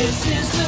This is